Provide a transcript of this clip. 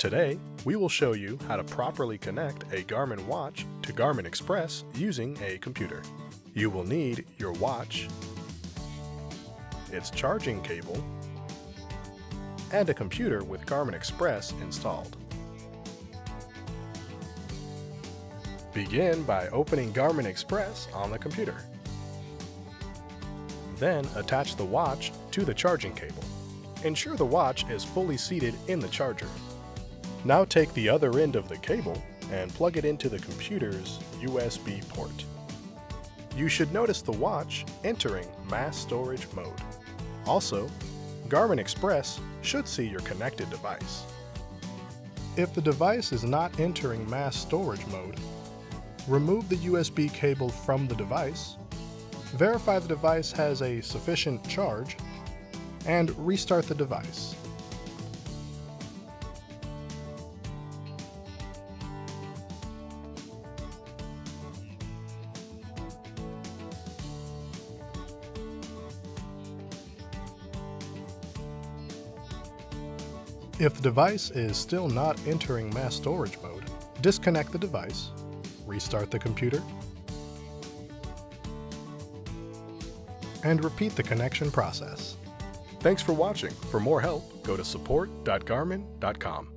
Today, we will show you how to properly connect a Garmin watch to Garmin Express using a computer. You will need your watch, its charging cable, and a computer with Garmin Express installed. Begin by opening Garmin Express on the computer. Then attach the watch to the charging cable. Ensure the watch is fully seated in the charger. Now take the other end of the cable and plug it into the computer's USB port. You should notice the watch entering mass storage mode. Also, Garmin Express should see your connected device. If the device is not entering mass storage mode, remove the USB cable from the device, verify the device has a sufficient charge, and restart the device. If the device is still not entering mass storage mode, disconnect the device, restart the computer, and repeat the connection process. Thanks for watching. For more help, go to support.garmin.com.